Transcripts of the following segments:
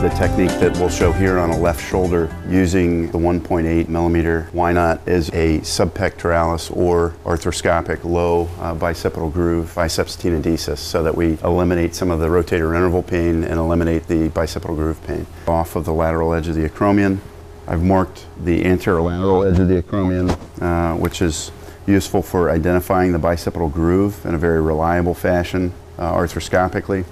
The technique that we'll show here on a left shoulder using the 1.8 millimeter Y-Knot is a subpectoralis or arthroscopic low uh, bicipital groove biceps tenodesis so that we eliminate some of the rotator interval pain and eliminate the bicipital groove pain. Off of the lateral edge of the acromion, I've marked the anterolateral edge of the acromion, uh, which is useful for identifying the bicipital groove in a very reliable fashion uh, arthroscopically.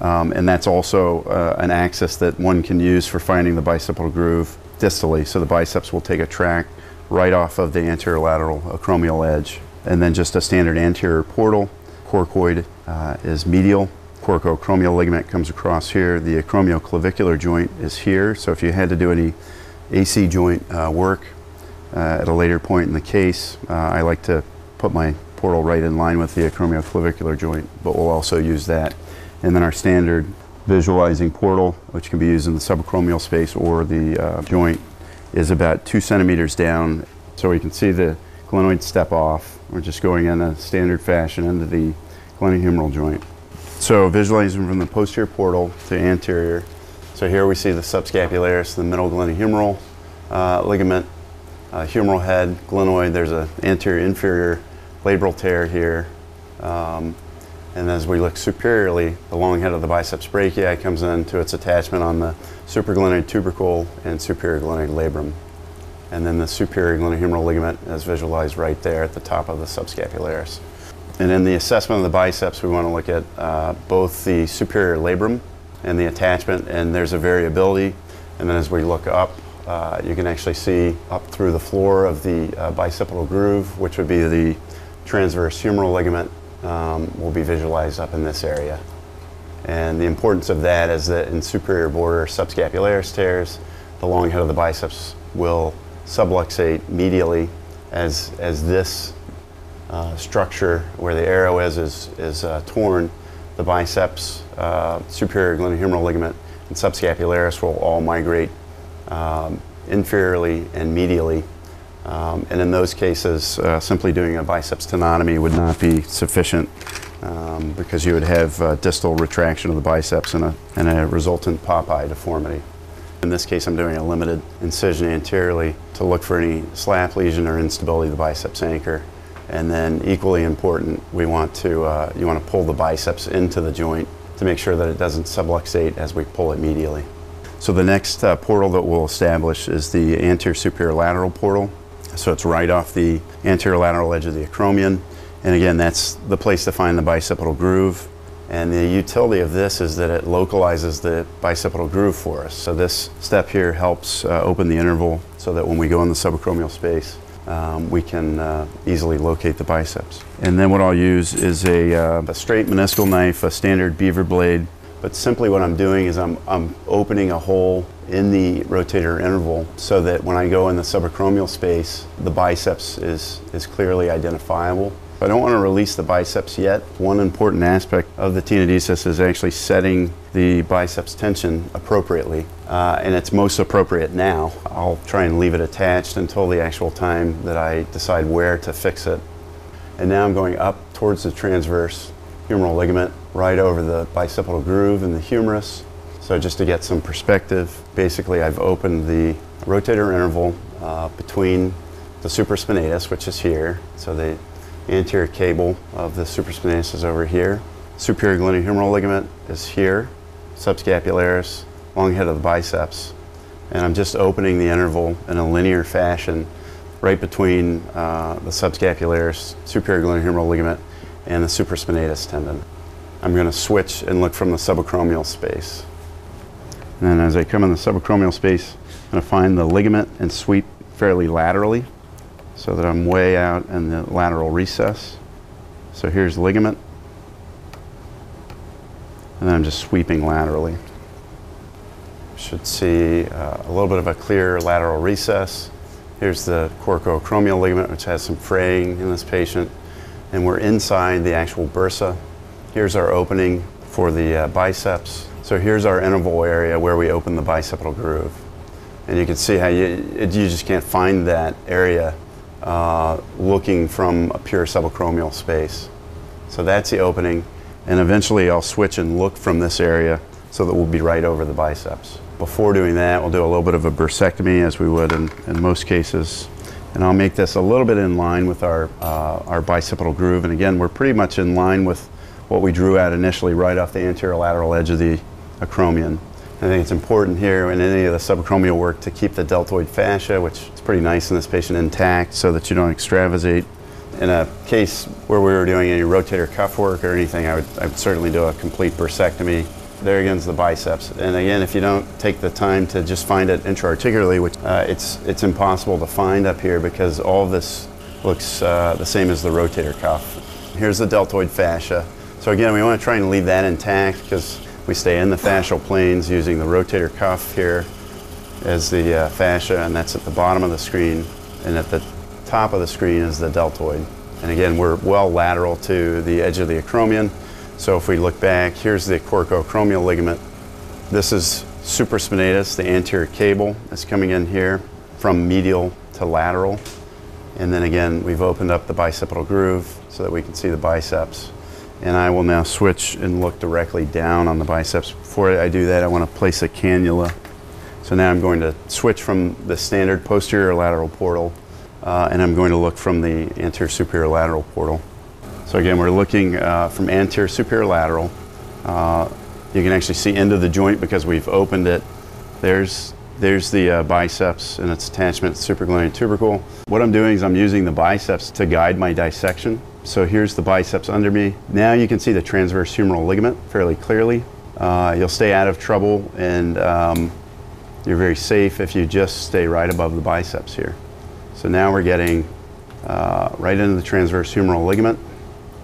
Um, and that's also uh, an axis that one can use for finding the bicipital groove distally. So the biceps will take a track right off of the anterolateral acromial edge. And then just a standard anterior portal. Coracoid uh, is medial. Coracoacromial ligament comes across here. The acromioclavicular joint is here. So if you had to do any AC joint uh, work uh, at a later point in the case, uh, I like to put my portal right in line with the acromioclavicular joint, but we'll also use that. And then our standard visualizing portal, which can be used in the subacromial space or the uh, joint, is about two centimeters down. So we can see the glenoid step off. We're just going in a standard fashion into the glenohumeral joint. So visualizing from the posterior portal to anterior. So here we see the subscapularis, the middle glenohumeral uh, ligament, uh, humeral head, glenoid. There's an anterior inferior labral tear here. Um, and as we look superiorly, the long head of the biceps brachii comes into its attachment on the supraglenoid tubercle and superior glenoid labrum. And then the superior glenohumeral ligament is visualized right there at the top of the subscapularis. And in the assessment of the biceps, we want to look at uh, both the superior labrum and the attachment, and there's a variability. And then as we look up, uh, you can actually see up through the floor of the uh, bicipital groove, which would be the transverse humeral ligament um, will be visualized up in this area. And the importance of that is that in superior border subscapularis tears, the long head of the biceps will subluxate medially as, as this uh, structure where the arrow is is, is uh, torn. The biceps, uh, superior glenohumeral ligament, and subscapularis will all migrate um, inferiorly and medially um, and in those cases, uh, simply doing a biceps tenotomy would not be sufficient um, because you would have uh, distal retraction of the biceps and a, and a resultant Popeye deformity. In this case, I'm doing a limited incision anteriorly to look for any slap lesion or instability of the biceps anchor. And then equally important, we want to, uh, you want to pull the biceps into the joint to make sure that it doesn't subluxate as we pull it medially. So the next uh, portal that we'll establish is the anterior superior lateral portal. So it's right off the anterior lateral edge of the acromion. And again, that's the place to find the bicipital groove. And the utility of this is that it localizes the bicipital groove for us. So this step here helps uh, open the interval so that when we go in the subacromial space, um, we can uh, easily locate the biceps. And then what I'll use is a, uh, a straight meniscal knife, a standard beaver blade, but simply what I'm doing is I'm, I'm opening a hole in the rotator interval so that when I go in the subacromial space, the biceps is, is clearly identifiable. I don't want to release the biceps yet. One important aspect of the tenodesis is actually setting the biceps tension appropriately. Uh, and it's most appropriate now. I'll try and leave it attached until the actual time that I decide where to fix it. And now I'm going up towards the transverse humeral ligament right over the bicipital groove in the humerus. So just to get some perspective, basically I've opened the rotator interval uh, between the supraspinatus, which is here. So the anterior cable of the supraspinatus is over here. Superior glenohumeral ligament is here. Subscapularis, long head of the biceps. And I'm just opening the interval in a linear fashion right between uh, the subscapularis, superior glenohumeral ligament, and the supraspinatus tendon. I'm going to switch and look from the subacromial space. And then as I come in the subacromial space, I'm going to find the ligament and sweep fairly laterally so that I'm way out in the lateral recess. So here's the ligament. And then I'm just sweeping laterally. Should see uh, a little bit of a clear lateral recess. Here's the coracoacromial ligament, which has some fraying in this patient and we're inside the actual bursa. Here's our opening for the uh, biceps. So here's our interval area where we open the bicipital groove. And you can see how you, it, you just can't find that area uh, looking from a pure subacromial space. So that's the opening. And eventually I'll switch and look from this area so that we'll be right over the biceps. Before doing that, we'll do a little bit of a bursectomy as we would in, in most cases. And I'll make this a little bit in line with our, uh, our bicipital groove. And again, we're pretty much in line with what we drew out initially right off the anterior lateral edge of the acromion. I think it's important here in any of the subacromial work to keep the deltoid fascia, which is pretty nice in this patient, intact so that you don't extravasate. In a case where we were doing any rotator cuff work or anything, I would, I would certainly do a complete bursectomy. There again is the biceps. And again, if you don't take the time to just find it intra-articularly, which uh, it's, it's impossible to find up here because all this looks uh, the same as the rotator cuff. Here's the deltoid fascia. So again, we want to try and leave that intact because we stay in the fascial planes using the rotator cuff here as the uh, fascia, and that's at the bottom of the screen. And at the top of the screen is the deltoid. And again, we're well lateral to the edge of the acromion. So if we look back, here's the coracoacromial ligament. This is supraspinatus, the anterior cable that's coming in here from medial to lateral. And then again, we've opened up the bicipital groove so that we can see the biceps. And I will now switch and look directly down on the biceps. Before I do that, I want to place a cannula. So now I'm going to switch from the standard posterior lateral portal uh, and I'm going to look from the anterior superior lateral portal. So again, we're looking uh, from anterior superior lateral. Uh, you can actually see into the joint because we've opened it. There's, there's the uh, biceps and its attachment supraglenoid tubercle. What I'm doing is I'm using the biceps to guide my dissection. So here's the biceps under me. Now you can see the transverse humeral ligament fairly clearly. Uh, you'll stay out of trouble and um, you're very safe if you just stay right above the biceps here. So now we're getting uh, right into the transverse humeral ligament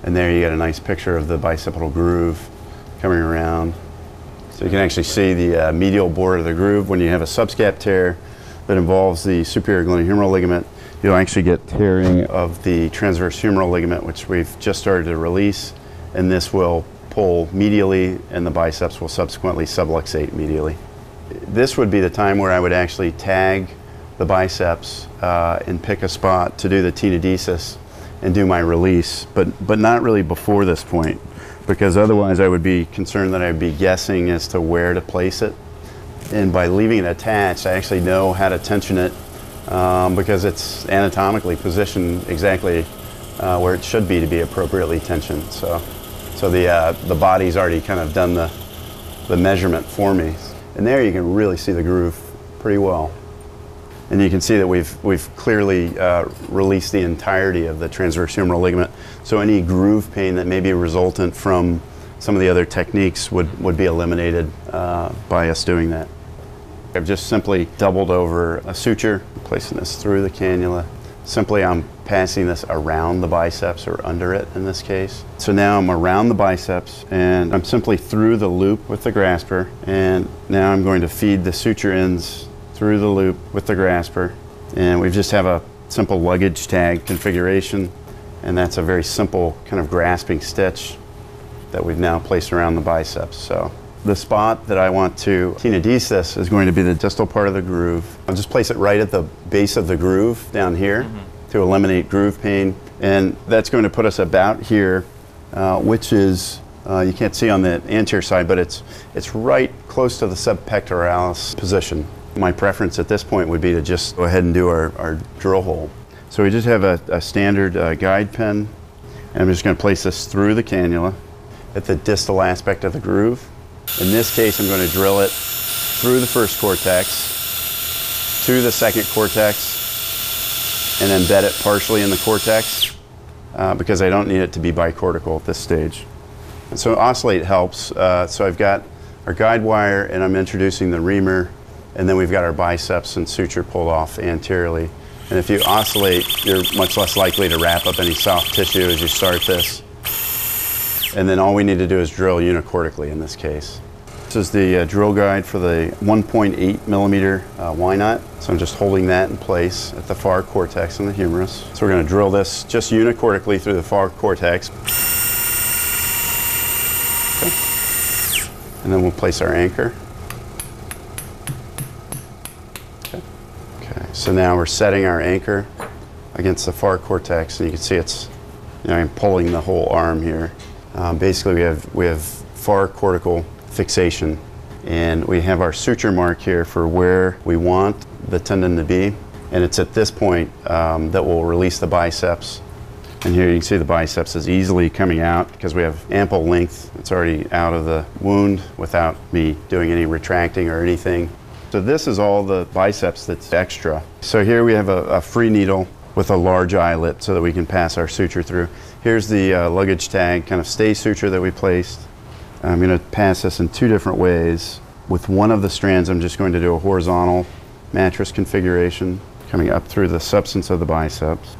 and there you get a nice picture of the bicipital groove coming around. So you can actually see the uh, medial border of the groove when you have a subscap tear that involves the superior glenohumeral ligament you'll actually get tearing of the transverse humeral ligament, which we've just started to release, and this will pull medially, and the biceps will subsequently subluxate medially. This would be the time where I would actually tag the biceps uh, and pick a spot to do the tenodesis and do my release, but, but not really before this point, because otherwise I would be concerned that I'd be guessing as to where to place it. And by leaving it attached, I actually know how to tension it um, because it's anatomically positioned exactly uh, where it should be to be appropriately tensioned. So, so the, uh, the body's already kind of done the, the measurement for me. And there you can really see the groove pretty well. And you can see that we've, we've clearly uh, released the entirety of the transverse humeral ligament. So any groove pain that may be resultant from some of the other techniques would, would be eliminated uh, by us doing that. I've just simply doubled over a suture, placing this through the cannula. Simply I'm passing this around the biceps or under it in this case. So now I'm around the biceps and I'm simply through the loop with the grasper and now I'm going to feed the suture ends through the loop with the grasper and we just have a simple luggage tag configuration and that's a very simple kind of grasping stitch that we've now placed around the biceps. So the spot that I want to tenodesis is going to be the distal part of the groove. I'll just place it right at the base of the groove down here mm -hmm. to eliminate groove pain. And that's going to put us about here, uh, which is, uh, you can't see on the anterior side, but it's, it's right close to the subpectoralis position. My preference at this point would be to just go ahead and do our, our drill hole. So we just have a, a standard uh, guide pin, and I'm just going to place this through the cannula at the distal aspect of the groove. In this case, I'm going to drill it through the first cortex, to the second cortex, and embed it partially in the cortex uh, because I don't need it to be bicortical at this stage. And so oscillate helps. Uh, so I've got our guide wire and I'm introducing the reamer and then we've got our biceps and suture pulled off anteriorly. And if you oscillate, you're much less likely to wrap up any soft tissue as you start this. And then all we need to do is drill unicortically in this case. This is the uh, drill guide for the 1.8 millimeter uh, Y-knot. So I'm just holding that in place at the far cortex and the humerus. So we're going to drill this just unicortically through the far cortex. Okay. And then we'll place our anchor. Okay. okay. So now we're setting our anchor against the far cortex and you can see it's, you know, I'm pulling the whole arm here. Um, basically, we have, we have far cortical fixation And we have our suture mark here for where we want the tendon to be. And it's at this point um, that we'll release the biceps. And here you can see the biceps is easily coming out because we have ample length. It's already out of the wound without me doing any retracting or anything. So this is all the biceps that's extra. So here we have a, a free needle with a large eyelet so that we can pass our suture through. Here's the uh, luggage tag, kind of stay suture that we placed. I'm going to pass this in two different ways. With one of the strands, I'm just going to do a horizontal mattress configuration, coming up through the substance of the biceps.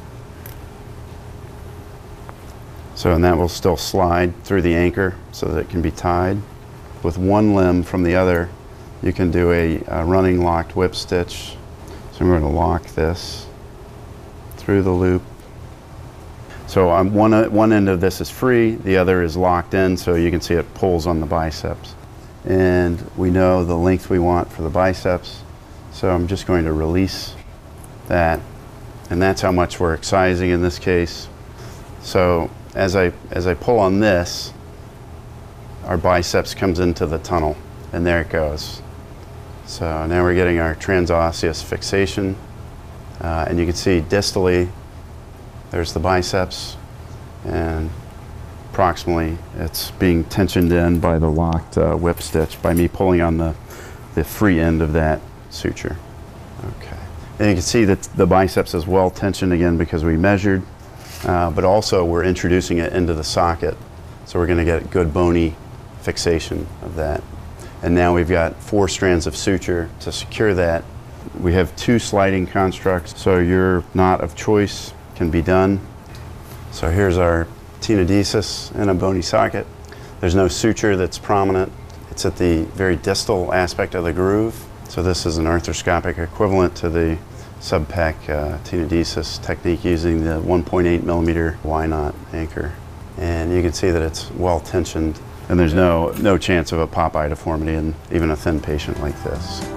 So, and that will still slide through the anchor so that it can be tied. With one limb from the other, you can do a, a running locked whip stitch. So I'm going to lock this through the loop. So one, uh, one end of this is free, the other is locked in, so you can see it pulls on the biceps. And we know the length we want for the biceps, so I'm just going to release that. And that's how much we're excising in this case. So as I, as I pull on this, our biceps comes into the tunnel, and there it goes. So now we're getting our transosseous fixation. Uh, and you can see distally, there's the biceps, and proximally, it's being tensioned in by the locked uh, whip stitch by me pulling on the, the free end of that suture. Okay. And you can see that the biceps is well tensioned again because we measured, uh, but also we're introducing it into the socket. So we're going to get good bony fixation of that. And now we've got four strands of suture to secure that we have two sliding constructs, so your knot of choice can be done. So here's our tenodesis in a bony socket. There's no suture that's prominent. It's at the very distal aspect of the groove. So this is an arthroscopic equivalent to the subpec uh, tenodesis technique using the 1.8 millimeter Y knot anchor. And you can see that it's well tensioned and there's no, no chance of a Popeye deformity in even a thin patient like this.